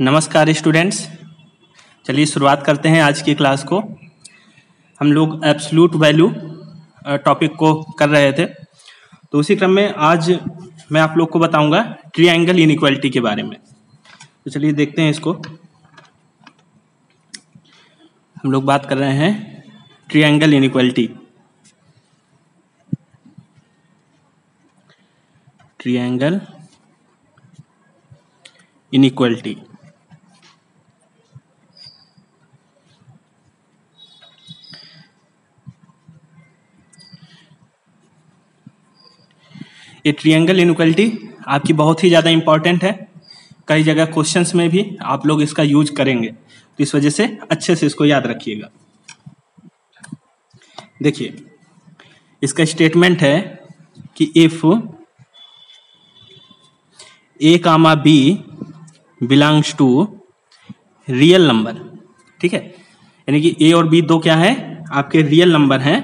नमस्कार स्टूडेंट्स। चलिए शुरुआत करते हैं आज की क्लास को। हम लोग एब्सलूट वैल्यू टॉपिक को कर रहे थे। तो उसी क्रम में आज मैं आप लोग को बताऊँगा ट्रायंगल इनइक्वालिटी के बारे में। तो चलिए देखते हैं इसको। हम लोग बात कर रहे हैं ट्रायंगल इनइक्वालिटी ट्रायंगल इनइक्वालिटी ये ट्रियंगल इनक्वलिटी आपकी बहुत ही ज़्यादा इंपॉर्टेंट है। कई जगह क्वेश्चंस में भी आप लोग इसका यूज़ करेंगे। तो इस वजह से अच्छे से इसको याद रखिएगा। देखिए, इसका स्टेटमेंट है कि if A comma B belongs to real number ठीक है? यानी कि ए और बी दो क्या है? आपके रियल नंबर हैं।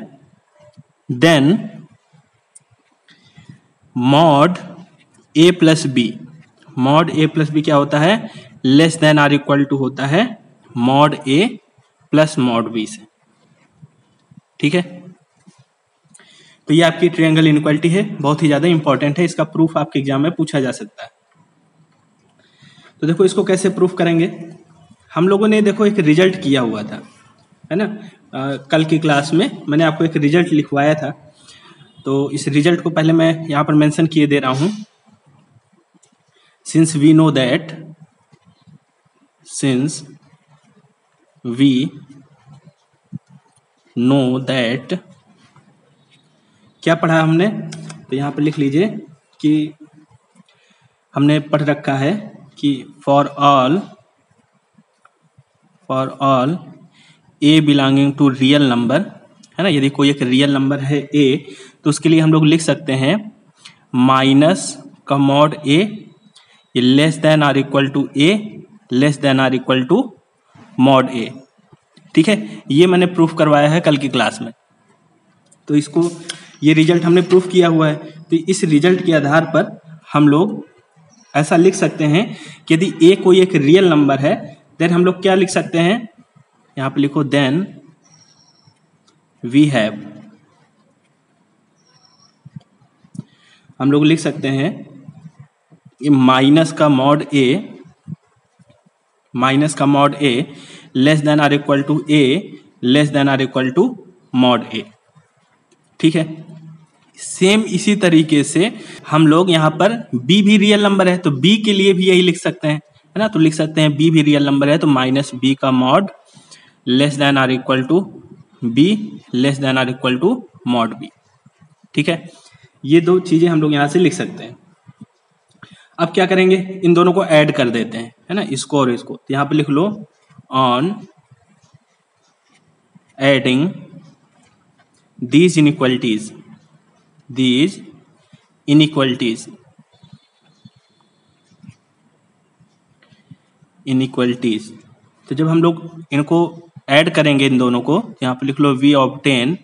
Then mod A plus B mod A plus B क्या होता है? Less than or equal to होता है mod A plus mod B से। ठीक है? तो ये आपकी ट्रायंगल इनक्वालिटी है बहुत ही ज़्यादा इंपॉर्टेंट है इसका प्रूफ आपके एग्ज़ाम में पूछा जा सकता है। तो देखो इसको कैसे प्रूफ करेंगे? हम लोगों ने देखो एक रिज़ल्ट किया हुआ था है ना? आ, कल की क्लास में मैंने आपको एक रिज़ल्ट लिखवाया था। तो इस रिज़ल्ट को पहले मैं यहाँ पर मेंशन किए दे रहा हूँ। Since we know that since we know that क्या पढ़ा हमने? तो यहाँ पर लिख लीजिए कि हमने पढ़ रखा है कि for all for all A belonging to real number है ना? यदि कोई एक रियल नंबर है ए तो उसके लिए हम लोग लिख सकते हैं माइनस का मॉड ए, ये less than or equal to A, less than or equal to mod A. ठीक है? ये मैंने प्रूफ करवाया है कल की क्लास में। तो इसको, ये रिज़ल्ट हमने प्रूफ किया हुआ है। तो इस रिज़ल्ट के आधार पर हम लोग ऐसा लिख सकते हैं कि यदि ए कोई एक रियल नंबर है, देन हम लोग क्या लिख सकते हैं? यहाँ पर लिखो देन वी हैव। हम लोग लिख सकते हैं ये माइनस का मॉड ए माइनस का mod a less than R equal to a less than R equal to mod a ठीक है? सेम इसी तरीके से हम लोग यहाँ पर बी भी रियल नंबर है तो बी के लिए भी यही लिख सकते हैं, है ना? तो लिख सकते हैं बी भी रियल नंबर है तो माइनस बी का mod less than or equal to B less than or equal to mod B ठीक है? ये दो चीज़ें हम लोग यहाँ से लिख सकते हैं। अब क्या करेंगे? इन दोनों को ऐड कर देते हैं, है ना? इसको और इसको। तो यहाँ पे लिख लो on adding these inequalities these inequalities inequalities तो जब हम लोग इनको ऐड करेंगे इन दोनों को तो यहाँ पे लिख लो वी ऑप्टेन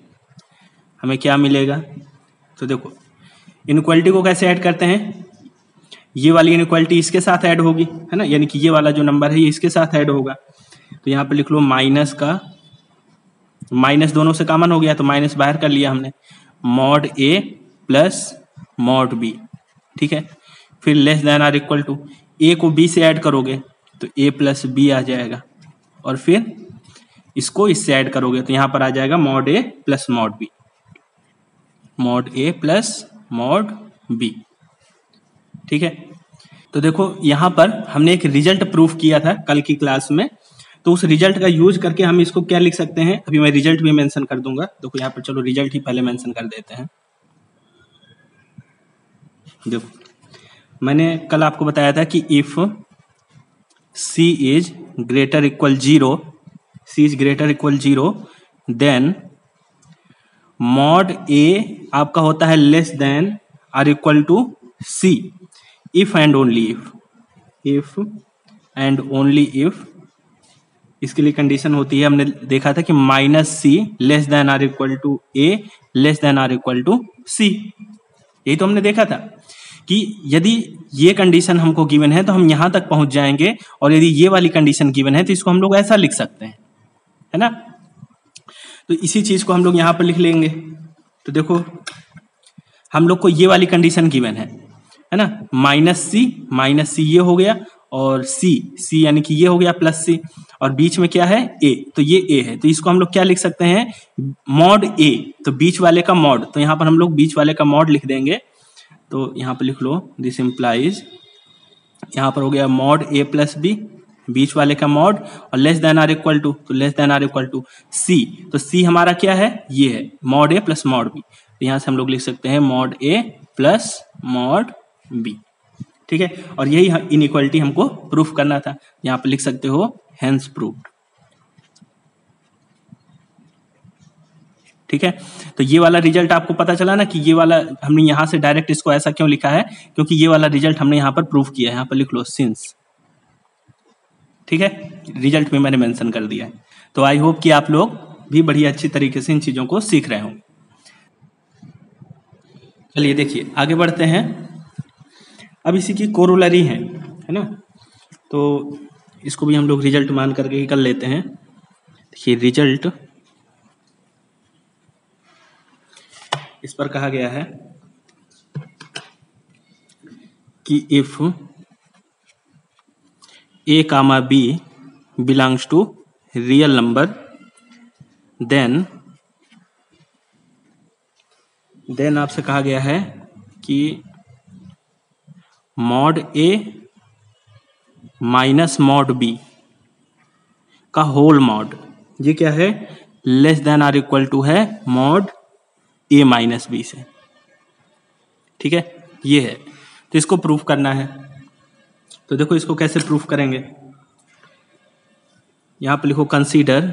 हमें क्या मिलेगा? तो देखो इनक्वालिटी को कैसे ऐड करते हैं? ये वाली इनक्वालिटी इसके साथ ऐड होगी, है ना? यानी कि ये वाला जो नंबर है, ये इसके साथ ऐड होगा। तो यहाँ पे लिख लो माइनस का। माइनस दोनों से कॉमन हो गया तो माइनस बाहर कर लिया हमने। Mod A plus mod B ठीक है? फिर less than or equal to A को बी से ऐड करोगे तो ए प्लस बी आ जाएगा। और फिर इसको इससे ऐड करोगे तो यहाँ पर आ जाएगा mod A plus mod B mod A plus mod B ठीक है? तो देखो, यहाँ पर हमने एक रिज़ल्ट प्रूफ किया था कल की क्लास में। तो उस रिज़ल्ट का यूज़ करके हम इसको क्या लिख सकते हैं? अभी मैं रिज़ल्ट भी मेंशन कर दूँगा। देखो, यहाँ पर चलो रिज़ल्ट ही पहले मेंशन कर देते हैं। देखो, मैंने कल आपको बताया था कि if C is greater equal zero C is greater equal zero then mod A आपका होता है less than or equal to C if and only if if and only if इसके लिए कंडीशन होती है, हमने देखा था कि minus C less than or equal to A less than or equal to C यही तो हमने देखा था कि यदि ये कंडीशन हमको गिवन है तो हम यहाँ तक पहुँच जाएँगे और यदि ये वाली कंडीशन गिवन है तो इसको हम लोग ऐसा लिख सकते हैं। है ना? तो इसी चीज़ को हम लोग यहाँ पर लिख लेंगे। तो देखो, हम लोग को ये वाली कंडीशन गिवन है है ना? माइनस सी माइनस सी ये हो गया और सी सी यानी कि ये हो गया प्लस सी और बीच में क्या है? ए तो ये ए है। तो इसको हम लोग क्या लिख सकते हैं? मॉड ए तो बीच वाले का मॉड तो यहाँ पर हम लोग बीच वाले का मॉड लिख देंगे। तो यहाँ पर लिख लो दिस इंप्लाइज यहाँ पर हो गया मॉड ए प्लस बी बीच वाले का मॉड और less than or equal to तो less than or equal to C तो सी हमारा क्या है? ये है mod A plus mod B तो यहाँ से हम लोग लिख सकते हैं mod A plus mod B ठीक है? और यही इनइक्वालिटी हमको प्रूफ करना था। यहाँ पर लिख सकते हो हैंस प्रूफ ठीक है? तो ये वाला रिज़ल्ट आपको पता चला ना कि ये वाला, हमने यहाँ से डायरेक्ट इसको ऐसा क्यों लिखा है? क्योंकि ये वाला रिज़ल्ट हमने यहाँ पर प्रूफ किया है। यहाँ पर लिख लो सिंस ठीक है? रिज़ल्ट में मैंने मेंशन कर दिया है। तो आई होप कि आप लोग भी बड़ी अच्छी तरीके से इन चीज़ों को सीख रहे होंगे चलिए देखिए, आगे बढ़ते हैं। अब इसी की कोरोलरी है है ना? तो इसको भी हम लोग रिज़ल्ट मान करके ही कर लेते हैं। देखिए रिज़ल्ट इस पर कहा गया है कि if A comma B belongs to real number then then आपसे कहा गया है कि mod A minus mod B का होल मॉड ये क्या है? Less than or equal to है मॉड ए माइनस बी से. ठीक है? ये है। तो इसको प्रूफ करना है। तो देखो इसको कैसे प्रूफ करेंगे। यहाँ पर लिखो कंसीडर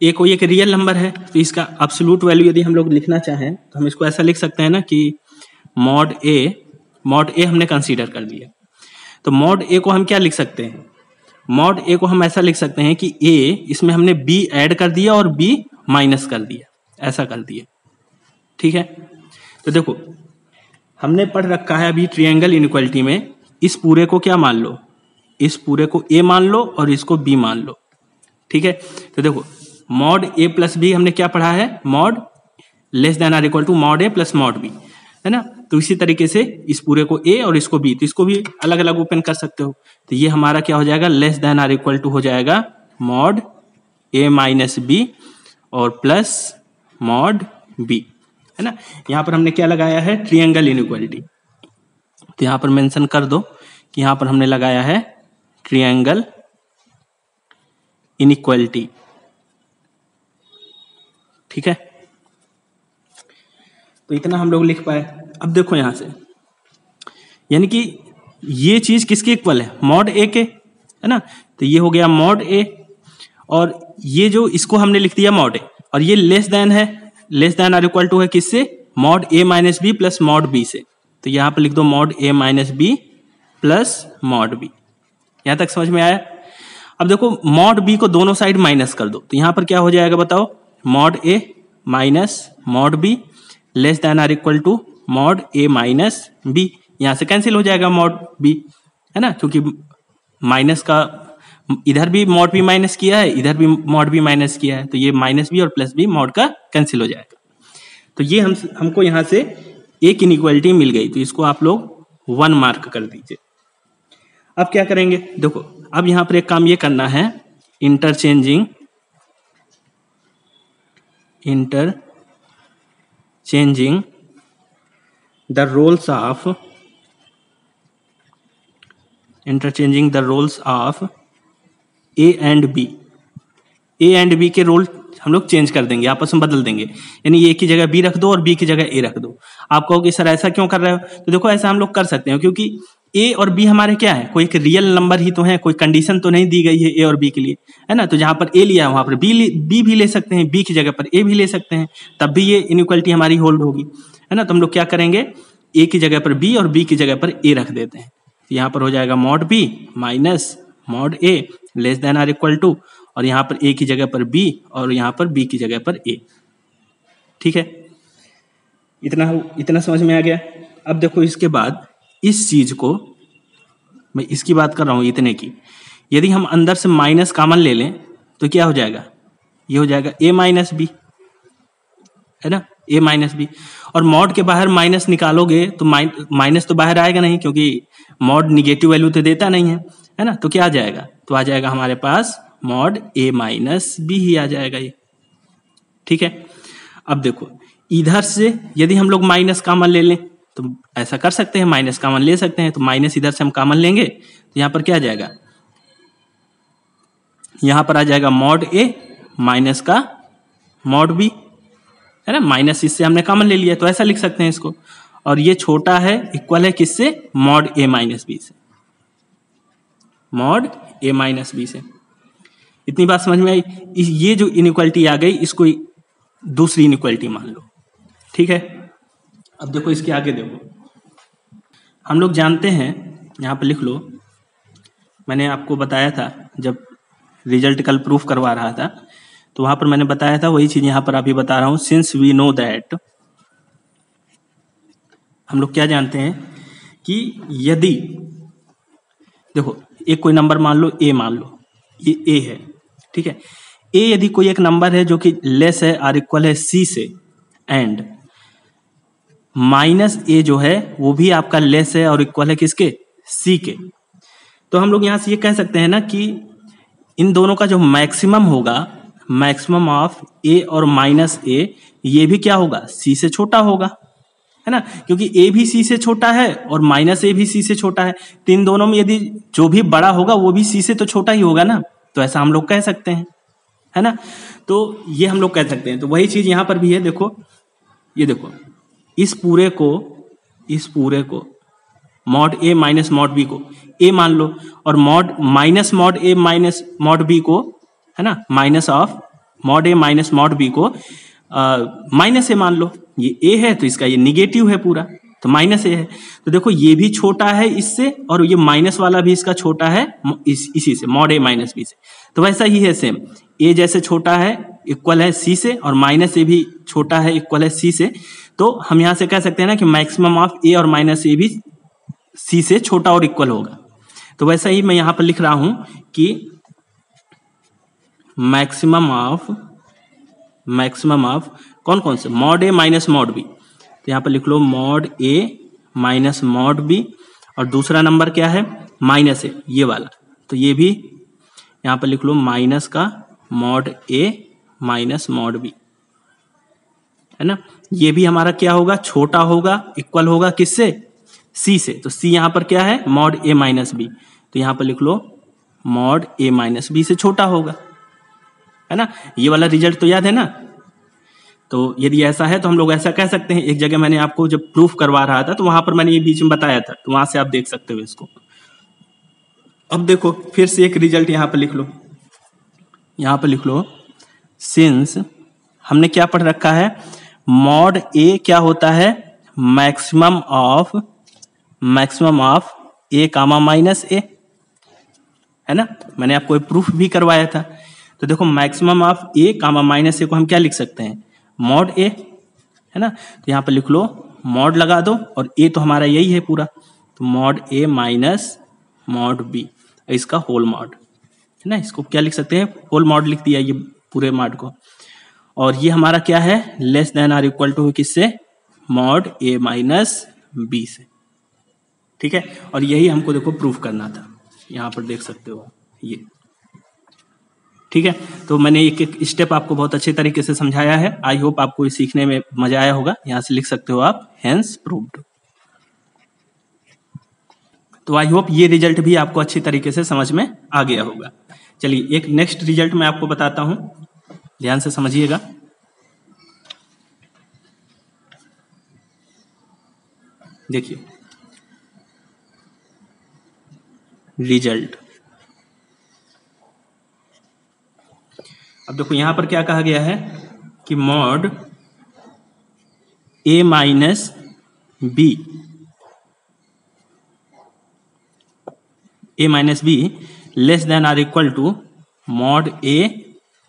ए कोई एक रियल नंबर है तो इसका अब्सोलूट वैल्यू यदि हम लोग लिखना चाहें तो हम इसको ऐसा लिख सकते हैं ना कि मॉड ए मॉड ए हमने कंसीडर कर दिया। तो मॉड ए को हम क्या लिख सकते हैं? मॉड ए को हम ऐसा लिख सकते हैं कि ए इसमें हमने बी ऐड कर दिया और बी माइनस कर दिया। ऐसा कर दिया। ठीक है? तो देखो हमने पढ़ रखा है अभी ट्रिएंगल इनक्वलिटी में। इस पूरे को क्या मान लो? इस पूरे को ए मान लो और इसको बी मान लो। ठीक है? तो देखो मॉड ए प्लस बी हमने क्या पढ़ा है? Mod less than or equal to mod A plus mod B है ना? तो इसी तरीके से इस पूरे को ए और इसको बी तो इसको भी अलग अलग ओपन कर सकते हो। तो ये हमारा क्या हो जाएगा? Less than or equal to हो जाएगा मॉड ए माइनस बी और प्लस मॉड बी है ना? यहाँ पर हमने क्या लगाया है? ट्रिएंगल इनइक्वालिटी तो यहाँ पर मेंशन कर दो कि यहाँ पर हमने लगाया है ट्रिएंगल इनइक्वालिटी ठीक है? तो इतना हम लोग लिख पाए। अब देखो यहाँ से। यानी कि ये चीज़ किसके इक्वल है? मॉड ए के, है ना? तो ये हो गया मॉड ए और ये जो इसको हमने लिख दिया मॉड ए और ये लेस देन है less than or equal to है किससे? Mod A minus B plus mod B से। तो यहाँ पर लिख दो mod A minus B plus mod B. यहाँ तक समझ में आया? अब देखो, मॉड बी को दोनों साइड माइनस कर दो। तो यहाँ पर क्या हो जाएगा बताओ? Mod A minus mod B less than or equal to mod A minus B. यहाँ से कैंसिल हो जाएगा मॉड बी, है ना? क्योंकि माइनस का इधर भी मॉड भी माइनस किया है, इधर भी मॉड भी माइनस किया है तो ये माइनस बी और प्लस बी मॉड का कैंसिल हो जाएगा। तो ये हम, हमको यहाँ से एक इनइक्वालिटी मिल गई तो इसको आप लोग वन मार्क कर दीजिए। अब क्या करेंगे? देखो, अब यहाँ पर एक काम ये करना है interchanging interchanging the roles of interchanging the roles of a and B A and B के रोल हम लोग चेंज कर देंगे, आपस में बदल देंगे। यानी ए की जगह बी रख दो और बी की जगह ए रख दो। आप कहोगे, सर, ऐसा क्यों कर रहे हो? तो देखो, ऐसा हम लोग कर सकते हैं, क्योंकि ए और बी हमारे क्या है? कोई एक रियल नंबर ही तो है, कोई कंडीशन तो नहीं दी गई है ए और बी के लिए। है ना? तो जहाँ पर ए लिया है वहाँ पर बी बी भी ले सकते हैं बी की जगह पर ए भी ले सकते हैं, तब भी ये इनइक्वलिटी हमारी होल्ड होगी। है ना? तो हम लोग क्या करेंगे? ए की जगह पर बी और बी की जगह पर ए रख देते हैं। तो यहाँ पर हो जाएगा mod B minus mod A less than or equal to और यहाँ पर ए की जगह पर बी और यहाँ पर बी की जगह पर ए ठीक है? इतना इतना समझ में आ गया? अब देखो इसके बाद इस चीज़ को मैं इसकी बात कर रहा हूँ इतने की। यदि हम अंदर से माइनस कामन ले लें तो क्या हो जाएगा? ये हो जाएगा ए माइनस बी है ना? ए माइनस बी और मॉड के बाहर माइनस निकालोगे तो माइनस तो बाहर आएगा नहीं, क्योंकि मॉड निगेटिव वैल्यू तो देता नहीं है है ना? तो क्या आ जाएगा? तो आ जाएगा हमारे पास मॉड ए माइनस बी ही आ जाएगा ये। ठीक है? अब देखो, इधर से यदि हम लोग माइनस कामन ले लें तो ऐसा कर सकते हैं माइनस कामन ले सकते हैं तो माइनस इधर से हम कामन लेंगे तो यहाँ पर क्या आ जाएगा? यहाँ पर आ जाएगा मॉड ए माइनस का मॉड बी है ना? माइनस इससे हमने कॉमन ले लिया तो ऐसा लिख सकते हैं इसको। और ये छोटा है, इक्वल है किससे? मॉड ए माइनस बी से। मॉड ए माइनस बी से। इतनी बात समझ में आई? ये जो इनक्वालिटी आ गई, इसको दूसरी इनक्वालिटी मान लो। ठीक है? अब देखो इसके आगे देखो। हम लोग जानते हैं, यहाँ पर लिख लो। मैंने आपको बताया था, जब रिज़ल्ट कल प्रूफ करवा रहा था तो वहाँ पर मैंने बताया था, वही चीज़ यहाँ पर अभी बता रहा हूँ। सिंस वी नो दैट हम लोग क्या जानते हैं कि यदि, देखो, एक कोई नंबर मान लो ए मान लो, ये ए है, ठीक है? ए यदि कोई एक नंबर है जो कि लेस है और इक्वल है सी से एंड माइनस ए जो है, वो भी आपका लेस है और इक्वल है किसके? सी के। तो हम लोग यहाँ से ये कह सकते हैं ना कि इन दोनों का जो मैक्सिमम होगा मैक्सिमम ऑफ़ ए और माइनस ए ये भी क्या होगा? सी से छोटा होगा, है ना? क्योंकि ए भी सी से छोटा है और माइनस ए भी सी से छोटा है। तीन दोनों में यदि जो भी बड़ा होगा, वो भी सी से तो छोटा ही होगा ना? तो ऐसा हम लोग कह सकते हैं, है ना? तो ये हम लोग कह सकते हैं। तो वही चीज़ यहाँ पर भी है, देखो। ये देखो, इस पूरे को, इस पूरे को mod A minus mod B को ए मान लो, और mod minus mod A minus mod B को है ना? Minus of mod A minus mod B को माइनस ए मान लो। ये ए है तो इसका ये निगेटिव है पूरा तो माइनस ए है। तो देखो ये भी छोटा है इससे और ये माइनस वाला भी इसका छोटा है इस, इसी से मॉड ए माइनस बी से। तो वैसा ही है सेम ए जैसे छोटा है इक्वल है सी से और माइनस ए भी छोटा है इक्वल है सी से। तो हम यहाँ से कह सकते हैं ना कि मैक्सिमम ऑफ़ ए और माइनस ए भी सी से छोटा और इक्वल होगा। तो वैसा ही मैं यहाँ पर लिख रहा हूँ कि मैक्सिमम ऑफ़ मैक्सिमम ऑफ़ कौन कौन से? Mod A minus mod B तो यहाँ पर लिख लो mod A minus mod B और दूसरा नंबर क्या है? माइनस ए ये वाला। तो ये भी यहाँ पर लिख लो माइनस का mod A minus mod B है ना? ये भी हमारा क्या होगा? छोटा होगा इक्वल होगा किससे? सी से। तो सी यहाँ पर क्या है? मॉड ए माइनस बी तो यहाँ पर लिख लो मॉड ए माइनस बी से छोटा होगा। है ना? ये वाला रिज़ल्ट तो याद है ना? तो यदि ऐसा है तो हम लोग ऐसा कह सकते हैं, एक जगह मैंने आपको जब प्रूफ करवा रहा था तो वहाँ पर मैंने ये बीच में बताया था तो वहाँ से आप देख सकते हो इसको। अब देखो, फिर से एक रिज़ल्ट यहाँ पर लिख लो। यहाँ पर लिख लो। सिंस हमने क्या पढ़ रखा है? मॉड ए क्या होता है? Maximum of maximum of A comma minus A है ना? मैंने आपको प्रूफ भी करवाया था। तो देखो maximum of A comma minus A को हम क्या लिख सकते हैं? मॉड ए है ना? तो यहाँ पर लिख लो मॉड लगा दो और ए तो हमारा यही है पूरा। तो mod A minus mod B इसका होल मॉड है ना? इसको क्या लिख सकते हैं? होल मॉड लिख दिया ये पूरे मॉड को। और ये हमारा क्या है? Less than or equal to किससे? मॉड ए माइनस बी से। ठीक है? और यही हमको देखो प्रूफ करना था। यहाँ पर देख सकते हो ये। ठीक है? तो मैंने एक एक स्टेप आपको बहुत अच्छे तरीके से समझाया है। आई होप आपको सीखने में मज़ा आया होगा। यहाँ से लिख सकते हो आप हैंस प्रूव्ड तो आई होप ये रिज़ल्ट भी आपको अच्छी तरीके से समझ में आ गया होगा। चलिए, एक नेक्स्ट रिज़ल्ट मैं आपको बताता हूँ। ध्यान से समझिएगा। देखिए। रिज़ल्ट अब देखो, यहाँ पर क्या कहा गया है कि mod A minus B A minus B less than or equal to mod A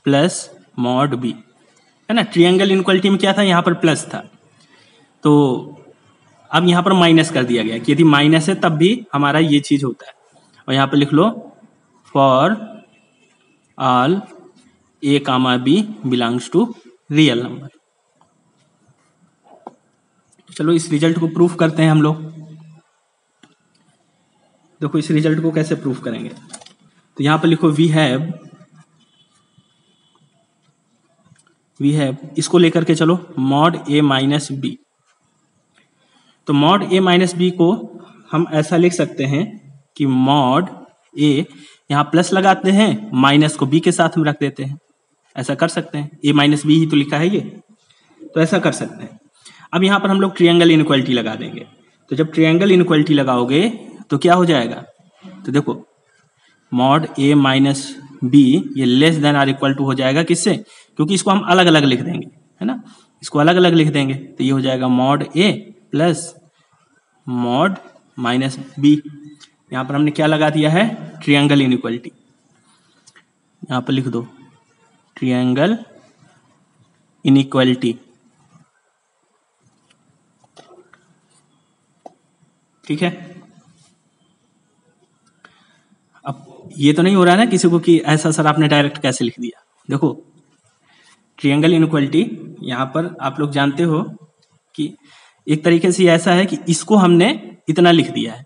plus mod B है ना? ट्रिएंगल इनक्वलिटी में क्या था? यहाँ पर प्लस था। तो अब यहाँ पर माइनस कर दिया गया कि यदि माइनस है, तब भी हमारा ये चीज़ होता है। और यहाँ पर लिख लो for all A comma B belongs to real number चलो इस रिज़ल्ट को प्रूफ करते हैं हम लोग। देखो इस रिज़ल्ट को कैसे प्रूफ करेंगे। तो यहाँ पर लिखो वी हैव वी हैव इसको लेकर के चलो मॉड ए माइनस बी तो मॉड ए माइनस बी को हम ऐसा लिख सकते हैं कि मॉड ए यहाँ प्लस लगाते हैं माइनस को बी के साथ में रख देते हैं। ऐसा कर सकते हैं। ए माइनस बी ही तो लिखा है ये। तो ऐसा कर सकते हैं। अब यहाँ पर हम लोग ट्रियंगल इनक्वलिटी लगा देंगे। तो जब ट्रियंगल इनक्वलिटी लगाओगे तो क्या हो जाएगा? तो देखो मॉड ए माइनस बी ये less than or equal to हो जाएगा किससे? क्योंकि इसको हम अलग अलग लिख देंगे, है ना? इसको अलग अलग लिख देंगे तो ये हो जाएगा mod A plus mod minus B यहाँ पर हमने क्या लगा दिया है? ट्रियंगल इनक्वलिटी यहाँ पर लिख दो। ट्रियंगल इनक्वलिटी ठीक है? अब ये तो नहीं हो रहा है ना किसी को कि ऐसा सर आपने डायरेक्ट कैसे लिख दिया? देखो ट्रियंगल इनक्वलिटी यहाँ पर आप लोग जानते हो कि एक तरीके से ऐसा है कि इसको हमने इतना लिख दिया है।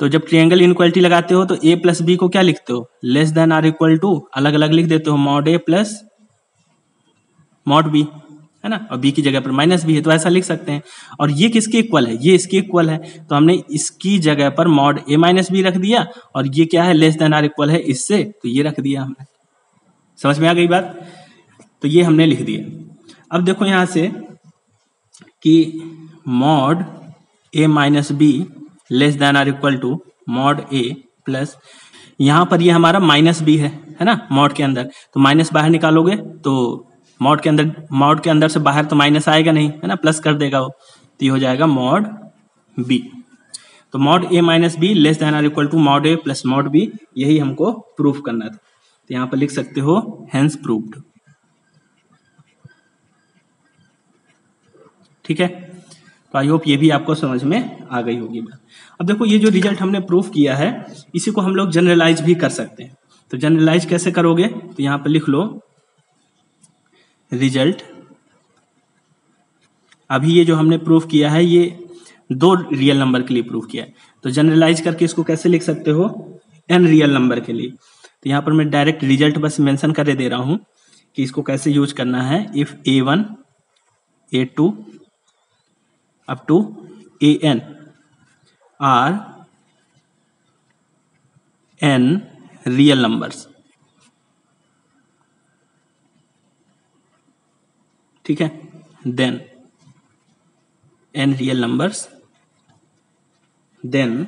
तो जब ट्रियंगल इनक्वलिटी लगाते हो तो ए प्लस बी को क्या लिखते हो? Less than or equal to अलग अलग लिख देते हो। Mod A plus mod B है ना? और बी की जगह पर माइनस बी है तो ऐसा लिख सकते हैं। और ये किसके इक्वल है? ये इसके इक्वल है। तो हमने इसकी जगह पर मॉड ए माइनस बी रख दिया, और ये क्या है? लेस देन आर इक्वल है इससे तो ये रख दिया हमने। समझ में आ गई बात? तो ये हमने लिख दिया। अब देखो यहाँ से कि mod A minus B less than or equal to mod A plus यहाँ पर ये यह हमारा माइनस बी है है ना मॉड के अंदर। तो माइनस बाहर निकालोगे तो मॉड के अंदर मॉड के अंदर से बाहर तो माइनस आएगा नहीं, है ना प्लस कर देगा वो। तो ये हो जाएगा मॉड बी तो mod A minus B less than or equal to mod A plus mod B यही हमको प्रूफ करना था। तो यहाँ पर लिख सकते हो हैंस प्रूव्ड ठीक है? तो आई होप ये भी आपको समझ में आ गई होगी बात। अब देखो, ये जो रिज़ल्ट हमने प्रूफ किया है, इसी को हम लोग जनरलाइज भी कर सकते हैं। तो जनरलाइज कैसे करोगे? तो यहाँ पर लिख लो रिज़ल्ट अभी ये जो हमने प्रूफ किया है, ये दो रियल नंबर के लिए प्रूफ किया है। तो जनरलाइज करके इसको कैसे लिख सकते हो? एन रियल नंबर के लिए। तो यहाँ पर मैं डायरेक्ट रिज़ल्ट बस मेंशन कर दे रहा हूँ कि इसको कैसे यूज़ करना है। If A one A two to A N are N real numbers ठीक है? Then N real numbers then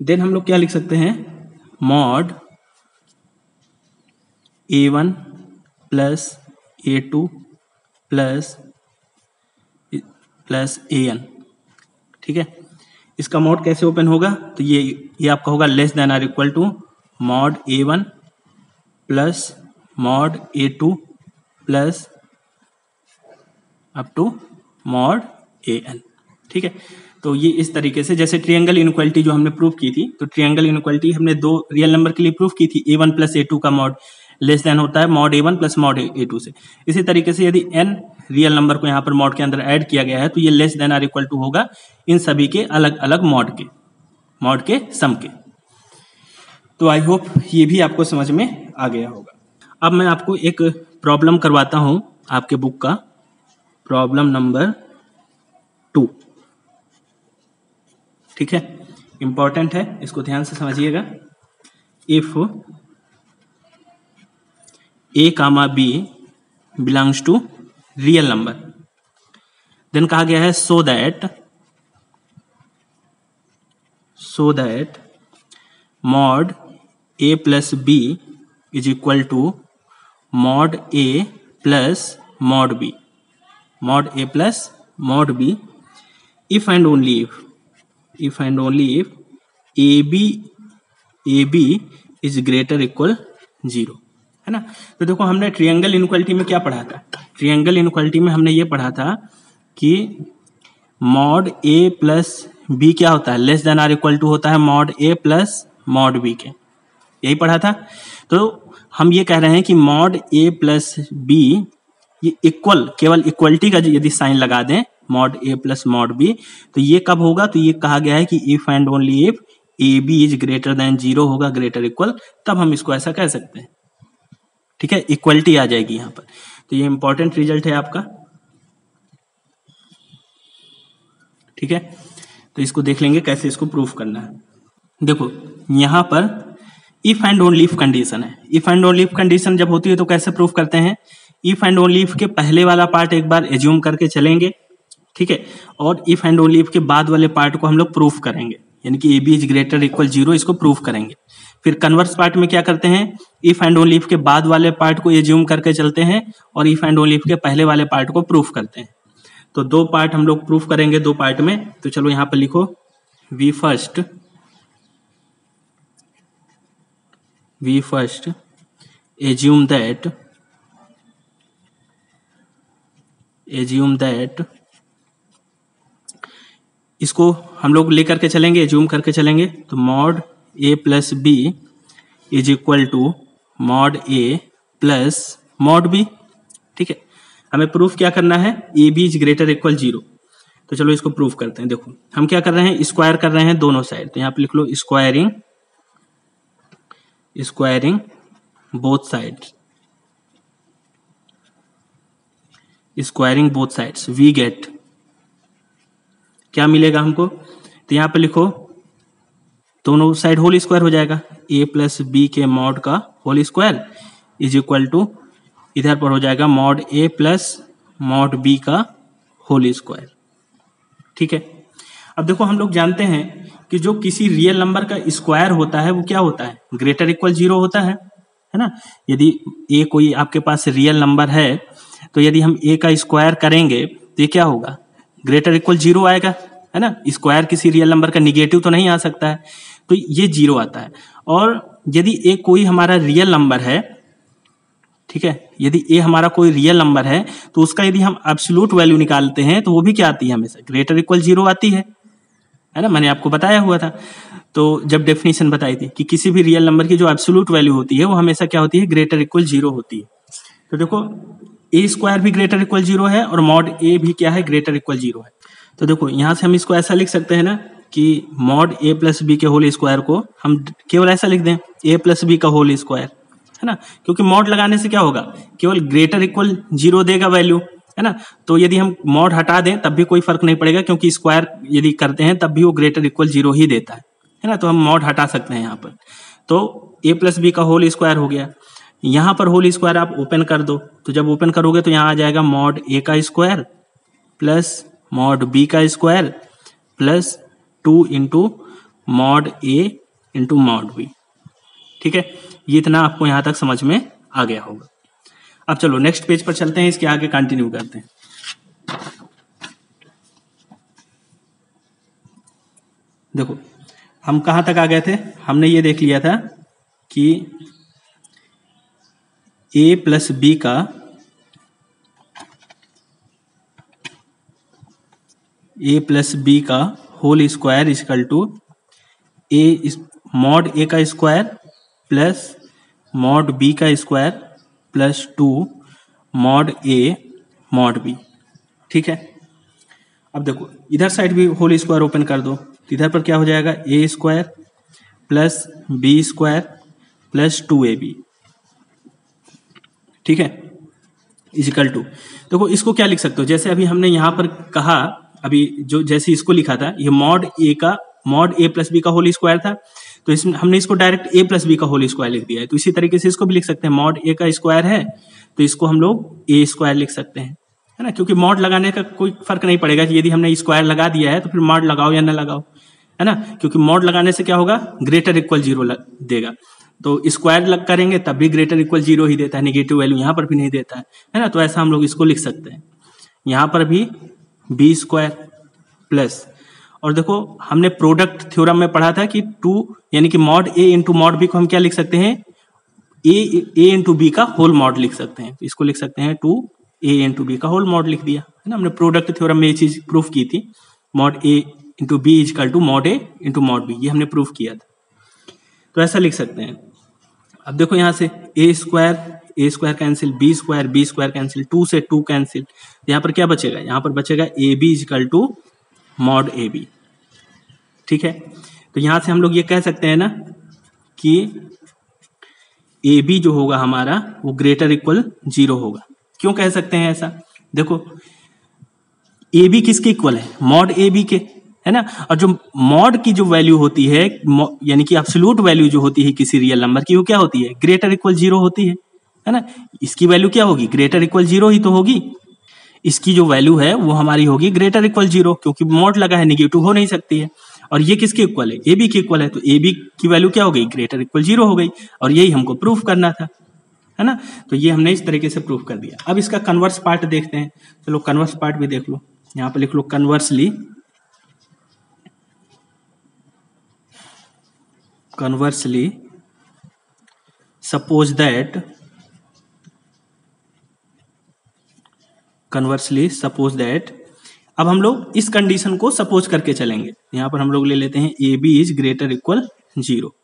then हम लोग क्या लिख सकते हैं? Mod A one plus A two plus plus A N. ठीक है? इसका मोड कैसे ओपन होगा? तो ये ये आपका होगा less than or equal to mod A one plus mod A two plus up to mod A N ठीक है? तो ये इस तरीके से, जैसे ट्रियंगल इनक्वलिटी जो हमने प्रूव की थी तो ट्रियंगल इनक्वलिटी हमने दो रियल नंबर के लिए प्रूव की थी A one plus A two का मॉड लेस देन होता है mod A one plus mod A two से। इसी तरीके से यदि एन रियल नंबर को यहाँ पर मॉड के अंदर ऐड किया गया है तो ये less than or equal to होगा इन सभी के अलग अलग मॉड के मॉड के सम के। तो आई होप ये भी आपको समझ में आ गया होगा। अब मैं आपको एक प्रॉब्लम करवाता हूँ आपके बुक का। प्रॉब्लम नंबर टू ठीक है? इंपॉर्टेंट है, इसको ध्यान से समझिएगा। If A comma B belongs to real number then कहा गया है so that so that mod A plus B is equal to mod A plus mod B mod A plus mod B if and only if if and only if A B A B is greater equal zero है ना? तो देखो, हमने triangle inequality में क्या पढ़ा था? Triangle inequality में हमने ये पढ़ा था कि मॉड ए प्लस बी क्या होता है? Less than or equal to होता है mod A plus mod B के। यही पढ़ा था? तो हम ये कह रहे हैं कि मॉड ए प्लस बी ये इक्वल केवल इक्वलिटी का यदि साइन लगा दें mod A plus mod B तो ये कब होगा? तो ये कहा गया है कि if and only if A B is greater than zero होगा ग्रेटर इक्वल तब हम इसको ऐसा कह सकते हैं। ठीक है? इक्वलिटी आ जाएगी यहाँ पर। तो ये इंपॉर्टेंट रिज़ल्ट है आपका। ठीक है? तो इसको देख लेंगे कैसे इसको प्रूफ करना है। देखो, यहाँ पर if and only if condition है। If and only if condition जब होती है तो कैसे प्रूफ करते हैं? इफ़ एंड ओनली इफ़ के पहले वाला पार्ट एक बार एज्यूम करके चलेंगे। ठीक है? और इफ़ एंड ओनली इफ़ के बाद वाले पार्ट को हम लोग प्रूफ करेंगे। यानी कि A B is greater equal zero इसको प्रूफ करेंगे। फिर कन्वर्स पार्ट में क्या करते हैं? इफ़ एंड ओनली इफ़ के बाद वाले पार्ट को एज्यूम करके चलते हैं और इफ़ एंड ओनली इफ़ के पहले वाले पार्ट को प्रूफ करते हैं। तो दो पार्ट हम लोग प्रूफ करेंगे दो पार्ट में। तो चलो यहाँ पर लिखो। We first we first assume that assume that इसको हम लोग लेकर के चलेंगे एज्यूम करके चलेंगे। तो mod A plus B is equal to mod A plus mod B ठीक है? हमें प्रूफ क्या करना है? A B is greater equal zero तो चलो इसको प्रूफ करते हैं। देखो, हम क्या कर रहे हैं? स्क्वायर कर रहे हैं दोनों साइड तो यहाँ पे लिख लो squaring squaring both side squaring both sides we get क्या मिलेगा हमको? तो यहाँ पे लिखो दोनों साइड होल स्क्वायर हो जाएगा। ए प्लस बी के मॉड का whole square is equal to इधर पर हो जाएगा mod A plus mod B का होल स्क्वायर। ठीक है? अब देखो, हम लोग जानते हैं कि जो किसी रियल नंबर का स्क्वायर होता है, वो क्या होता है? ग्रेटर इक्वल ज़ीरो होता है है ना? यदि ए कोई आपके पास रियल नंबर है तो यदि हम ए का स्क्वायर करेंगे तो ये क्या होगा? ग्रेटर इक्वल ज़ीरो आएगा, है ना? स्क्वायर किसी रियल नंबर का निगेटिव तो नहीं आ सकता है। तो ये ज़ीरो आता है। और यदि ए कोई हमारा रियल नंबर है, ठीक है? यदि ए हमारा कोई रियल नंबर है तो उसका यदि हम एब्सोल्यूट वैल्यू निकालते हैं तो वो भी क्या आती है हमेशा? ग्रेटर इक्वल ज़ीरो आती है। है ना? मैंने आपको बताया हुआ था। तो जब डेफिनेशन बताई थी कि किसी भी रियल नंबर की जो एब्सोल्यूट वैल्यू होती है, वो हमेशा क्या होती है? ग्रेटर इक्वल ज़ीरो होती है। तो देखो ए स्क्वायर भी ग्रेटर इक्वल ज़ीरो है और मॉड ए भी क्या है? ग्रेटर इक्वल ज़ीरो है। तो देखो, यहाँ से हम इसको ऐसा लिख सकते हैं ना कि मॉड ए प्लस बी के होल स्क्वायर को हम केवल ऐसा लिख दें ए प्लस बी का होल स्क्वायर है ना? क्योंकि मॉड लगाने से क्या होगा? केवल ग्रेटर इक्वल ज़ीरो देगा वैल्यू है ना? तो यदि हम मॉड हटा दें, तब भी कोई फ़र्क नहीं पड़ेगा, क्योंकि स्क्वायर यदि करते हैं, तब भी वो ग्रेटर इक्वल ज़ीरो ही देता है है ना? तो हम मॉड हटा सकते हैं यहाँ पर। तो ए प्लस बी का होल स्क्वायर हो गया। यहाँ पर होल स्क्वायर आप ओपन कर दो। तो जब ओपन करोगे तो यहाँ आ जाएगा मॉड ए का स्क्वायर प्लस मॉड बी का square plus two into mod A into mod B. ठीक है? ये इतना आपको यहाँ तक समझ में आ गया होगा। अब चलो नेक्स्ट पेज पर चलते हैं, इसके आगे कंटिन्यू करते हैं। देखो, हम कहाँ तक आ गए थे? हमने ये देख लिया था कि ए प्लस बी का ए प्लस बी का whole square is equal to A mod A का स्क्वायर प्लस मॉड बी का square plus two mod A mod B ठीक है? अब देखो, इधर साइड भी होल स्क्वायर ओपन कर दो। तो इधर पर क्या हो जाएगा? A square plus B square plus two A B ठीक है? इजिकल टू देखो, इसको क्या लिख सकते हो? जैसे अभी हमने यहाँ पर कहा अभी जो जैसे इसको लिखा था, ये मॉड ए का मॉड ए प्लस बी का होल स्क्वायर था तो इसमें हमने इसको डायरेक्ट ए प्लस बी का होल स्क्वायर लिख दिया है। तो इसी तरीके से इसको भी लिख सकते हैं। मॉड ए का स्क्वायर है तो इसको हम लोग ए स्क्वायर लिख सकते हैं। है ना? क्योंकि मॉड लगाने का कोई फ़र्क नहीं पड़ेगा कि यदि हमने स्क्वायर लगा दिया है तो फिर मॉड लगाओ या ना लगाओ। है ना? क्योंकि मॉड लगाने से क्या होगा? ग्रेटर इक्वल ज़ीरो देगा। तो स्क्वायर लग करेंगे, तब भी ग्रेटर इक्वल ज़ीरो ही देता है। निगेटिव वैल्यू यहाँ पर भी नहीं देता है। है ना? तो ऐसा हम लोग इसको लिख सकते हैं। यहाँ पर भी बी स्क्वायर प्लस और देखो, हमने प्रोडक्ट थ्योरम में पढ़ा था कि टू यानी कि mod A into mod B को हम क्या लिख सकते हैं? ए ए इंटू बी का होल मॉड लिख सकते हैं। इसको लिख सकते हैं टू ए इंटू बी का होल मॉड लिख दिया। है ना? हमने प्रोडक्ट थ्योरम में ये चीज़ प्रूफ की थी। Mod A into B is equal to mod A into mod B ये हमने प्रूफ किया था। तो ऐसा लिख सकते हैं। अब देखो यहाँ से A square A square cancel B square B square cancel two से टू कैंसिल यहाँ पर क्या बचेगा? यहाँ पर बचेगा A B is equal to mod A B ठीक है? तो यहाँ से हम लोग ये कह सकते हैं ना कि ए बी जो होगा हमारा, वो ग्रेटर इक्वल ज़ीरो होगा। क्यों कह सकते हैं ऐसा? देखो ए बी किसके इक्वल है? मॉड ए बी के, है ना? और जो मॉड की जो वैल्यू होती है यानी कि एब्सोल्यूट वैल्यू जो होती है किसी रियल नंबर की, वो क्या होती है? ग्रेटर इक्वल ज़ीरो होती है। है ना? इसकी वैल्यू क्या होगी? ग्रेटर इक्वल ज़ीरो ही तो होगी। इसकी जो वैल्यू है, वो हमारी होगी ग्रेटर इक्वल ज़ीरो क्योंकि मॉड लगा है निगेटिव हो नहीं सकती है। और ये किसके इक्वल है? ए बी के इक्वल है तो ए बी की वैल्यू क्या हो गई? ग्रेटर इक्वल ज़ीरो हो गई। और यही हमको प्रूफ करना था, है ना? तो ये हमने इस तरीके से प्रूफ कर दिया। अब इसका कन्वर्स पार्ट देखते हैं। चलो कन्वर्स पार्ट भी देख लो। यहाँ पर लिख लो conversely conversely suppose that conversely suppose that अब हम लोग इस कंडीशन को सपोज़ करके चलेंगे। यहाँ पर हम लोग ले लेते हैं A B is greater equal zero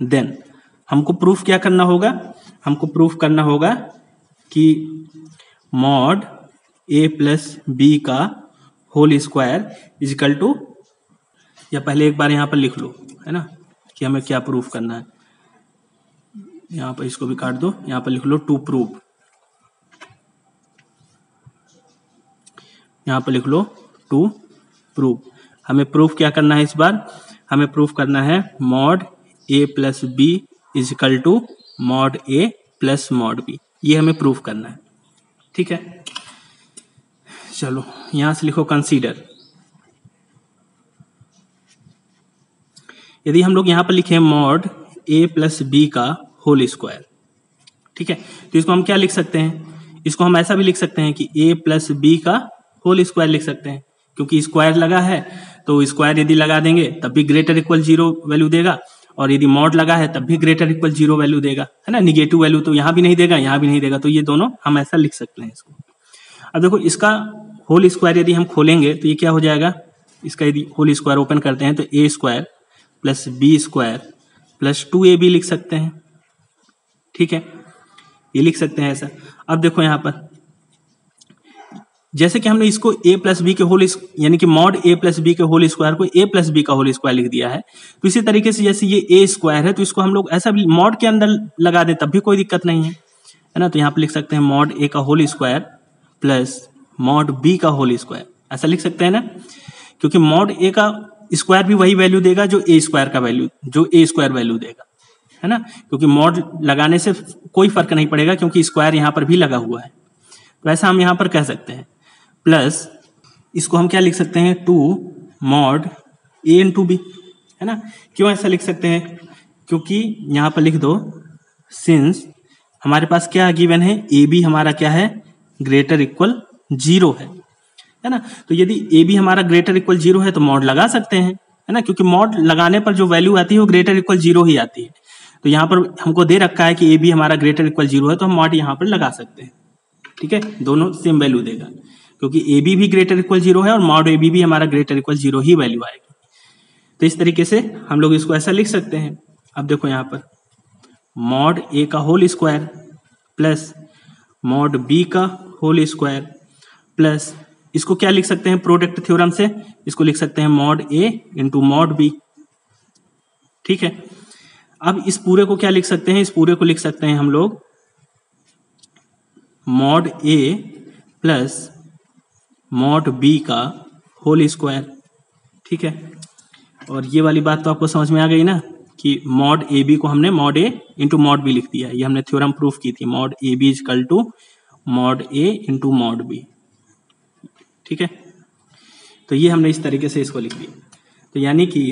then हमको प्रूफ क्या करना होगा? हमको प्रूफ करना होगा कि मॉड ए प्लस बी का whole square is equal to या पहले एक बार यहाँ पर लिख लो, है ना? कि हमें क्या प्रूफ करना है। यहाँ पर इसको भी काट दो, यहाँ पर लिख लो टू प्रूफ यहाँ पर लिख लो टू प्रूफ हमें प्रूफ क्या करना है इस बार? हमें प्रूफ करना है mod A plus B is equal to mod A plus mod B ये हमें प्रूफ करना है। ठीक है? चलो, यहाँ से लिखो कंसीडर यदि हम लोग यहाँ पर लिखे मॉड ए प्लस बी का होल स्क्वायर ठीक है? तो इसको हम क्या लिख सकते हैं? इसको हम ऐसा भी लिख सकते हैं कि ए प्लस बी का होल स्क्वायर लिख सकते हैं। क्योंकि स्क्वायर लगा है तो स्क्वायर यदि लगा देंगे, तब भी ग्रेटर इक्वल ज़ीरो वैल्यू देगा। और यदि मॉड लगा है, तब भी ग्रेटर इक्वल ज़ीरो वैल्यू देगा। है ना? निगेटिव वैल्यू तो यहाँ भी नहीं देगा, यहाँ भी नहीं देगा। तो ये दोनों हम ऐसा लिख सकते हैं इसको। अब देखो, इसका होल स्क्वायर यदि हम खोलेंगे तो ये क्या हो जाएगा? इसका यदि होल स्क्वायर ओपन करते हैं तो A square plus B square plus two A B लिख सकते हैं। ठीक है? ये लिख सकते हैं ऐसा। अब देखो यहाँ पर। जैसे कि हमने इसको ए प्लस बी के होल यानी कि मॉड ए प्लस बी के होल स्क्वायर को ए प्लस बी का होल स्क्वायर लिख दिया है। तो इसी तरीके से जैसे ये ए स्क्वायर है तो इसको हम लोग ऐसा भी मॉड के अंदर लगा दें, तब भी कोई दिक्कत नहीं है। है ना? तो यहाँ पे लिख सकते हैं मॉड ए का whole square plus mod B का होल स्क्वायर ऐसा लिख सकते हैं ना? क्योंकि मॉड ए का स्क्वायर भी वही वैल्यू देगा जो ए स्क्वायर का वैल्यू जो ए स्क्वायर वैल्यू देगा। है ना? क्योंकि मॉड लगाने से कोई फ़र्क नहीं पड़ेगा, क्योंकि स्क्वायर यहाँ पर भी लगा हुआ है। तो ऐसा हम यहाँ पर कह सकते हैं। प्लस इसको हम क्या लिख सकते हैं? Two mod a into b, है ना? क्यों ऐसा लिख सकते हैं? क्योंकि यहाँ पर लिख दो सिंस हमारे पास क्या गिवन है? ए बी हमारा क्या है? ग्रेटर इक्वल ज़ीरो है है ना? तो यदि ए बी हमारा ग्रेटर इक्वल ज़ीरो है तो मॉड लगा सकते हैं, है ना? क्योंकि मॉड लगाने पर जो वैल्यू आती है, वो ग्रेटर इक्वल ज़ीरो ही आती है। तो यहाँ पर हमको दे रखा है कि ए बी हमारा ग्रेटर इक्वल ज़ीरो है तो हम मॉड यहाँ पर लगा सकते हैं। ठीक है? दोनों सेम वैल्यू देगा। क्योंकि ए बी भी ग्रेटर इक्वल ज़ीरो है और मॉड ए बी भी हमारा ग्रेटर इक्वल ज़ीरो ही वैल्यू आएगी। तो इस तरीके से हम लोग इसको ऐसा लिख सकते हैं। अब देखो यहाँ पर। मॉड ए का whole square plus mod b का होल स्क्वायर प्लस इसको क्या लिख सकते हैं? प्रोडक्ट थ्योरम से इसको लिख सकते हैं mod a into mod b ठीक है? अब इस पूरे को क्या लिख सकते हैं? इस पूरे को लिख सकते हैं हम लोग mod a plus mod b का होल स्क्वायर ठीक है? और ये वाली बात तो आपको समझ में आ गई ना कि मॉड ए बी को हमने mod a into mod b लिख दिया ये हमने थ्योरम प्रूफ की थी। Mod a b is equal to mod a into mod b ठीक है? तो ये हमने इस तरीके से इसको लिख दिया। तो यानी कि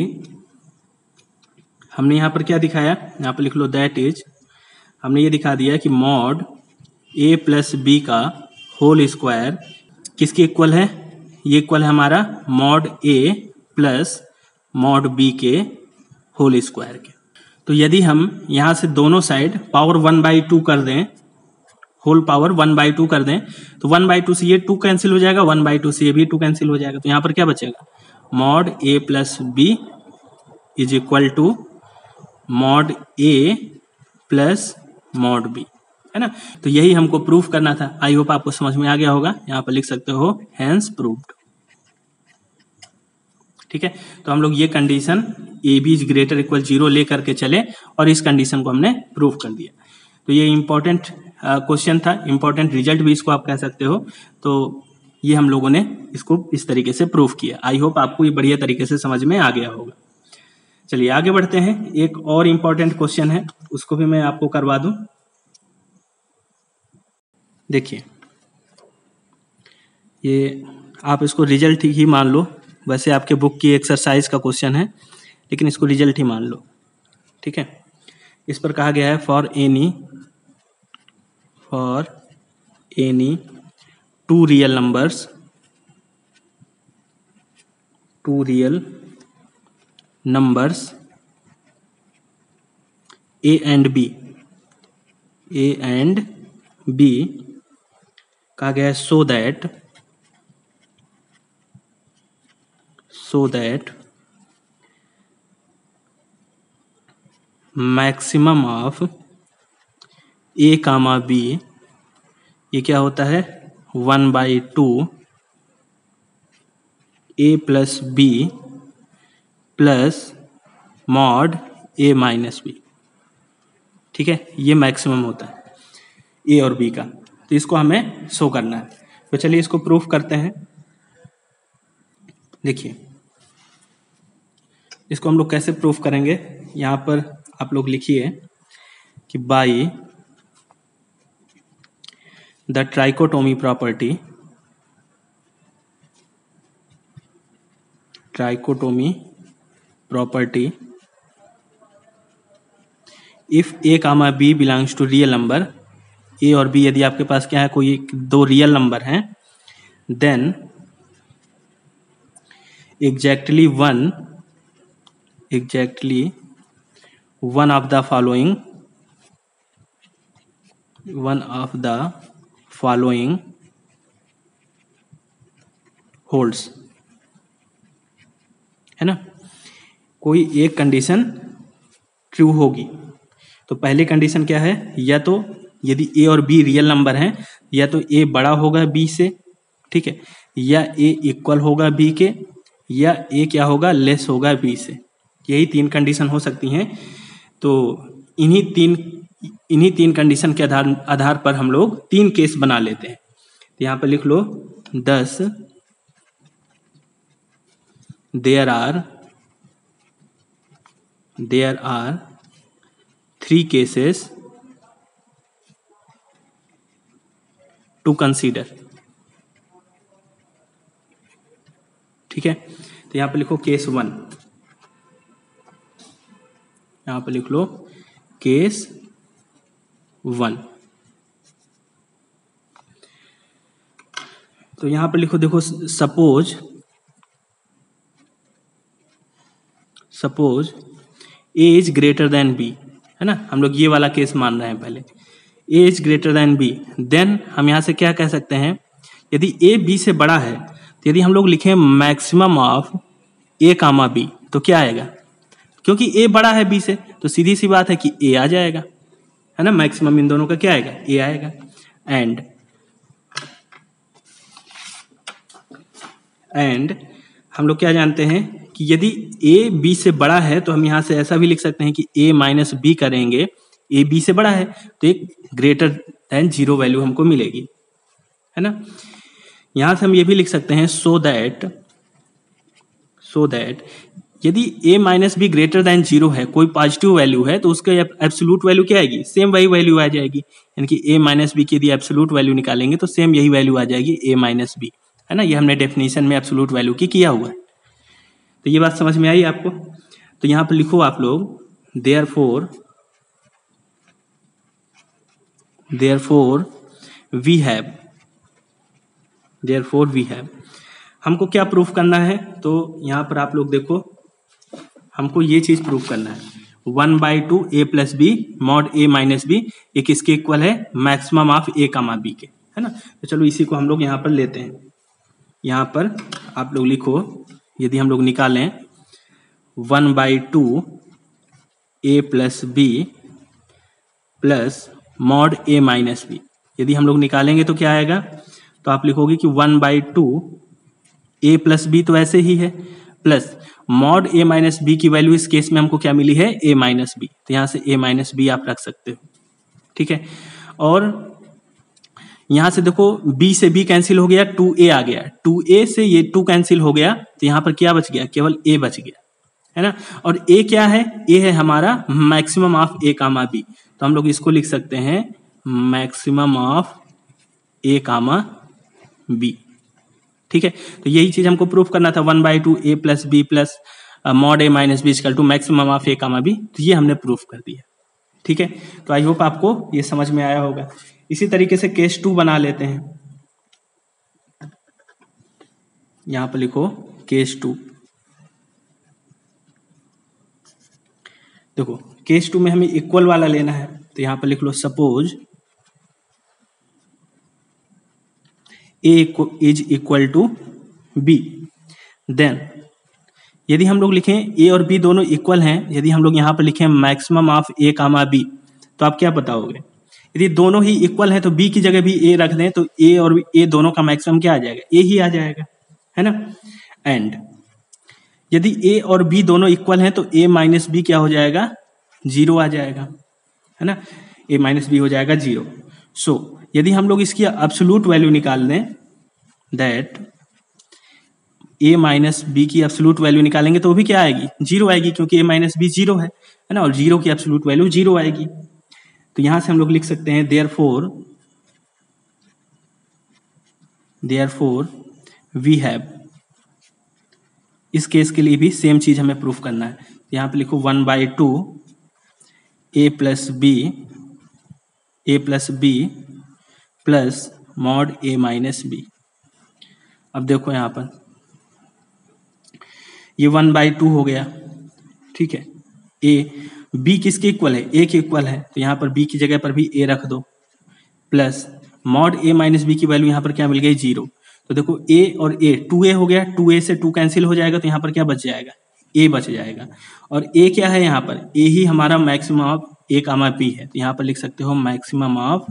हमने यहाँ पर क्या दिखाया? यहाँ पर लिख लो दैट इज़ हमने ये दिखा दिया कि मॉड ए प्लस बी का होल स्क्वायर किसके इक्वल है? ये इक्वल है हमारा mod a plus mod b के होल स्क्वायर के। तो यदि हम यहाँ से दोनों side power one by two कर दें whole power one by two कर दें तो वन बाई टू से ये टू कैंसिल हो जाएगा वन बाई टू से ये भी टू कैंसिल हो जाएगा। तो यहाँ पर क्या बचेगा? Mod a plus b is equal to mod a plus mod b है ना? तो यही हमको प्रूफ करना था। आई होप आपको समझ में आ गया होगा। यहाँ पर लिख सकते हो हैंस प्रूव्ड ठीक है? तो हम लोग ये condition a b is greater equal zero लेकर के चले और इस कंडीशन को हमने प्रूफ कर दिया। तो ये इंपॉर्टेंट क्वेश्चन था। इंपॉर्टेंट रिज़ल्ट भी इसको आप कह सकते हो। तो ये हम लोगों ने इसको इस तरीके से प्रूफ किया। आई होप आपको ये बढ़िया तरीके से समझ में आ गया होगा। चलिए आगे बढ़ते हैं। एक और इंपॉर्टेंट क्वेश्चन है। उसको भी मैं आपको करवा दूँ। देखिए। ये आप इसको रिज़ल्ट ही मान लो। वैसे आपके बुक की एक्सरसाइज का क्वेश्चन है, लेकिन इसको रिज़ल्ट ही मान लो। ठीक है? इस पर कहा गया है for any for any two real numbers two real numbers a and b a and b कहा गया है so that so that maximum of a comma b ये क्या होता है? One by two a plus b plus mod a minus b ठीक है? ये मैक्सिमम होता है ए और बी का। तो इसको हमें शो करना है। तो चलिए इसको प्रूफ करते हैं। देखिए, इसको हम लोग कैसे प्रूफ करेंगे? यहाँ पर आप लोग लिखिए कि by the trichotomy property trichotomy property if a comma b belongs to real number a और बी, यदि आपके पास क्या है, कोई दो रियल नंबर हैं then exactly one exactly one of the following one of the following holds. है ना? कोई एक कंडीशन ट्रू होगी। तो पहली कंडीशन क्या है? या तो यदि ए और बी रियल नंबर हैं, या तो ए बड़ा होगा बी से, ठीक है? या ए इक्वल होगा बी के, या ए क्या होगा? लेस होगा बी से। यही तीन कंडीशन हो सकती हैं। तो इन्हीं तीन इन्हीं तीन कंडीशन के आधार आधार पर हम लोग तीन केस बना लेते हैं। तो यहाँ पर लिख लो, thus there are there are three cases to consider ठीक है? तो यहाँ पर लिखो केस वन यहाँ पर लिख लो केस वन तो यहाँ पर लिखो, देखो suppose suppose a is greater than b है ना? हम लोग ये वाला केस मान रहे हैं पहले। A is greater than b then हम यहाँ से क्या कह सकते हैं, यदि ए बी से बड़ा है तो यदि हम लोग लिखें maximum of a comma b तो क्या आएगा? क्योंकि ए बड़ा है बी से तो सीधी सी बात है कि ए आ जाएगा, है ना? मैक्सिमम इन दोनों का क्या आएगा? ए आएगा। एंड एंड हम लोग क्या जानते हैं कि यदि ए बी से बड़ा है तो हम यहाँ से ऐसा भी लिख सकते हैं कि ए माइनस बी करेंगे। ए बी से बड़ा है तो एक ग्रेटर देन ज़ीरो वैल्यू हमको मिलेगी, है ना? यहाँ से हम ये भी लिख सकते हैं सो दैट सो दैट यदि a minus b greater than zero है, कोई पॉजिटिव वैल्यू है तो उसका एब्सोलूट वैल्यू क्या आएगी? सेम वही वैल्यू आ जाएगी। यानी कि a माइनस बी की यदि एब्सोलूट वैल्यू निकालेंगे तो सेम यही वैल्यू आ जाएगी a माइनस बी है ना? ये हमने डेफिनेशन में एब्सोलूट वैल्यू की किया हुआ है। तो ये बात समझ में आई आपको? तो यहाँ पर लिखो आप लोग therefore therefore we have therefore we have हमको क्या प्रूफ करना है? तो यहाँ पर आप लोग देखो, हमको ये चीज़ प्रूफ करना है। One by two a plus b mod a minus b ये किसके इक्वल है? Maximum of a comma b के, है ना? तो चलो इसी को हम लोग यहाँ पर लेते हैं। यहाँ पर आप लोग लिखो, यदि हम लोग निकालें one by two a plus b plus mod a minus b यदि हम लोग निकालेंगे तो क्या आएगा? तो आप लिखोगे कि one by two a plus b तो ऐसे ही है। Plus mod a minus b की वैल्यू इस केस में हमको क्या मिली है? ए माइनस बी तो यहाँ से ए माइनस बी आप रख सकते हो। ठीक है? और यहाँ से देखो, b से b कैंसिल हो गया टू ए आ गया। टू ए से ये टू कैंसिल हो गया तो यहाँ पर क्या बच गया? केवल a बच गया। है ना? और a क्या है? A है हमारा maximum of a comma b. तो हम लोग इसको लिख सकते हैं maximum of a comma b. ठीक है? तो यही चीज़ हमको प्रूफ करना था, one by two a plus b plus mod a minus b is equal to maximum of a comma b. तो ये हमने प्रूफ कर दिया। ठीक है? तो आई होप आपको ये समझ में आया होगा। इसी तरीके से केस टू बना लेते हैं। यहाँ पर लिखो, केस टू। देखो केस टू में हमें इक्वल वाला लेना है तो यहाँ पर लिख लो suppose a is equal to b then यदि हम लोग लिखें ए और बी दोनों इक्वल हैं, यदि हम लोग यहाँ पर लिखें maximum of a comma b तो आप क्या बताओगे यदि दोनों ही इक्वल है तो बी की जगह भी ए रख दें तो ए और ए दोनों का मैक्सिमम क्या आ जाएगा? ए ही आ जाएगा, है ना? एंड यदि ए और बी दोनों इक्वल हैं तो ए माइनस बी क्या हो जाएगा? ज़ीरो आ जाएगा है ना? ए माइनस बी हो जाएगा ज़ीरो। सो so, यदि हम लोग इसकी अब्सोलूट वैल्यू निकाल दें दैट ए माइनस बी की अब्सोलूट वैल्यू निकालेंगे तो भी क्या आएगी? ज़ीरो आएगी क्योंकि ए माइनस बी ज़ीरो है है ना? और ज़ीरो की अब्सोलूट वैल्यू ज़ीरो आएगी। तो यहाँ से हम लोग लिख सकते हैं therefore therefore we have इस केस के लिए भी सेम चीज़ हमें प्रूफ करना है। यहाँ पे लिखो one by two a plus b a plus b plus mod a minus b अब देखो यहाँ पर। ये वन बाई टू हो गया। ठीक है? ए बी किसके इक्वल है? ए के इक्वल है। तो यहाँ पर बी की जगह पर भी ए रख दो। Plus mod a minus b की वैल्यू यहाँ पर क्या मिल गई? ज़ीरो तो देखो ए और ए टू ए हो गया। टू ए से टू कैंसिल हो जाएगा तो यहाँ पर क्या बच जाएगा? ए बच जाएगा। और ए क्या है यहाँ पर? ए ही हमारा maximum of a comma b है। तो यहाँ पर लिख सकते हो maximum of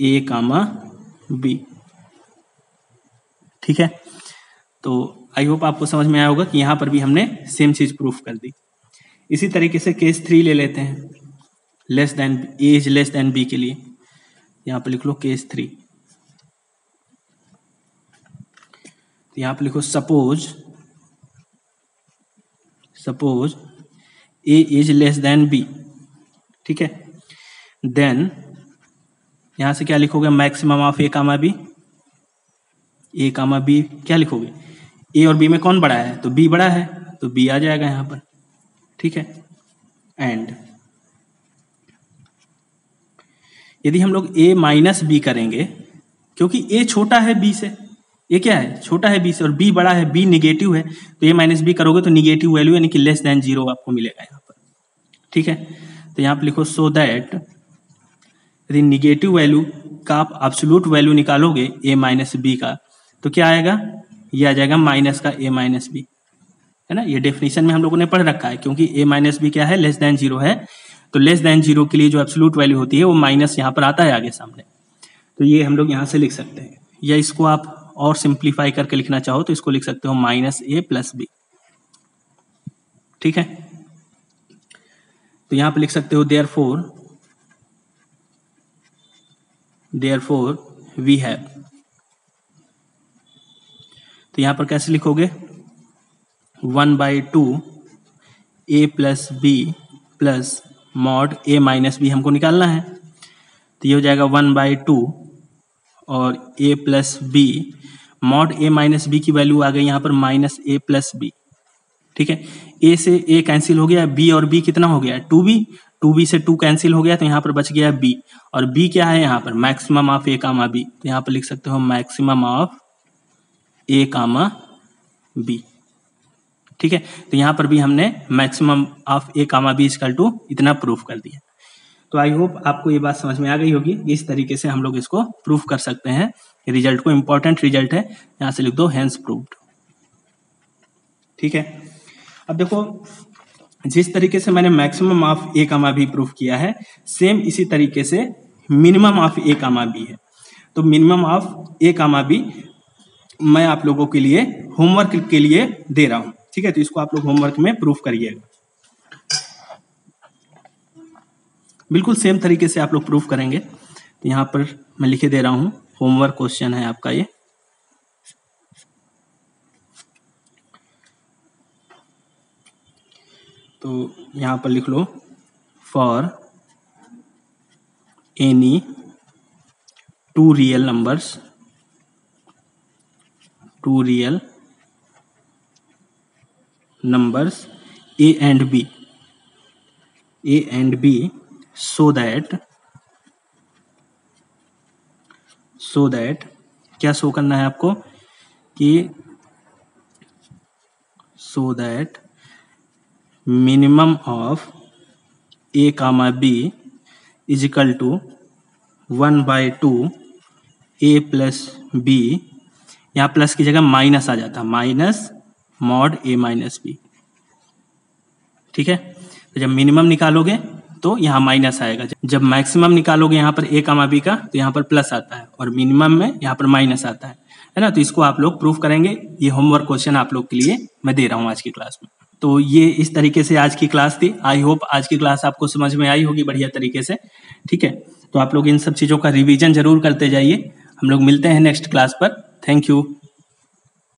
a comma b ठीक है? तो आई होप आपको समझ में आया होगा कि यहाँ पर भी हमने सेम चीज़ प्रूफ कर दी। इसी तरीके से केस थ्री ले लेते हैं। Less than a is less than b के लिए। यहाँ पर लिख लो केस थ्री तो यहाँ पर लिखो suppose suppose a is less than b ठीक है? देन यहाँ से क्या लिखोगे? Maximum of a comma b a comma b क्या लिखोगे? ए और बी में कौन बड़ा है? तो बी बड़ा है तो बी आ जाएगा यहाँ पर, ठीक है? एंड यदि हम लोग ए माइनस बी करेंगे, क्योंकि ए छोटा है बी से ये क्या है? छोटा है बी से, और बी बड़ा है बी निगेटिव है तो ए माइनस बी करोगे तो निगेटिव वैल्यू यानी कि लेस देन ज़ीरो आपको मिलेगा यहाँ पर। ठीक है? तो यहाँ पर लिखो सो दैट यदि निगेटिव वैल्यू का आप एब्सोल्यूट वैल्यू निकालोगे ए माइनस बी का तो क्या आएगा? ये आ जाएगा माइनस का ए माइनस बी है ना? ये डेफिनेशन में हम लोगों ने पढ़ रखा है, क्योंकि ए माइनस बी क्या है? लेस देन ज़ीरो है। तो लेस देन ज़ीरो के लिए जो एब्सोल्यूट वैल्यू होती है, वो माइनस यहाँ पर आता है आगे सामने। तो ये हम लोग यहाँ से लिख सकते हैं। या इसको आप और सिंप्लीफाई करके लिखना चाहो तो इसको लिख सकते हो माइनस ए प्लस बी। ठीक है? तो यहाँ पर लिख सकते हो therefore therefore we have तो यहाँ पर कैसे लिखोगे? One by two a plus b plus mod a minus b हमको निकालना है। तो ये हो जाएगा वन बाई टू और a plus b mod a minus b की वैल्यू आ गई यहाँ पर माइनस ए प्लस बी ठीक है? ए से ए कैंसिल हो गया बी और बी कितना हो गया? टू बी टू बी से टू कैंसिल हो गया तो यहाँ पर बच गया बी और बी क्या है यहाँ पर? Maximum of a comma b तो यहाँ पर लिख सकते हो maximum of a comma b ठीक है? तो यहाँ पर भी हमने maximum of a comma b is equal to इतना प्रूफ कर दिया। तो आई होप आपको ये बात समझ में आ गई होगी। इस तरीके से हम लोग इसको प्रूफ कर सकते हैं। रिज़ल्ट को इम्पोर्टेंट रिज़ल्ट है। यहाँ से लिख दो हैंस प्रूव्ड ठीक है? अब देखो, जिस तरीके से मैंने मैक्सिमम ऑफ़ ए कामा भी प्रूफ किया है सेम इसी तरीके से minimum of a comma b है। तो minimum of a comma b मैं आप लोगों के लिए होमवर्क के लिए दे रहा हूँ। ठीक है? तो इसको आप लोग होमवर्क में प्रूफ करिएगा। बिल्कुल सेम तरीके से आप लोग प्रूफ करेंगे। तो यहाँ पर मैं लिखे दे रहा हूँ होमवर्क क्वेश्चन है आपका ये। तो यहाँ पर लिख लो for any two real numbers two real numbers a and b a and b so that so that क्या शो करना है आपको? कि so that minimum of a comma b is equal to one by two a plus b यहाँ plus की जगह minus आ जाता minus mod a minus b ठीक है? तो जब मिनिमम निकालोगे तो यहाँ माइनस आएगा। जब मैक्सिमम निकालोगे यहाँ पर ए कामा बी का तो यहाँ पर प्लस आता है और मिनिमम में यहाँ पर माइनस आता है। है ना? तो इसको आप लोग प्रूफ करेंगे। ये होमवर्क क्वेश्चन आप लोग के लिए मैं दे रहा हूँ आज की क्लास में। तो ये इस तरीके से आज की क्लास थी। आई होप आज की क्लास आपको समझ में आई होगी बढ़िया तरीके से। ठीक है? तो आप लोग इन सब चीज़ों का रिविजन ज़रूर करते जाइए। हम लोग मिलते हैं नेक्स्ट क्लास पर। Thank you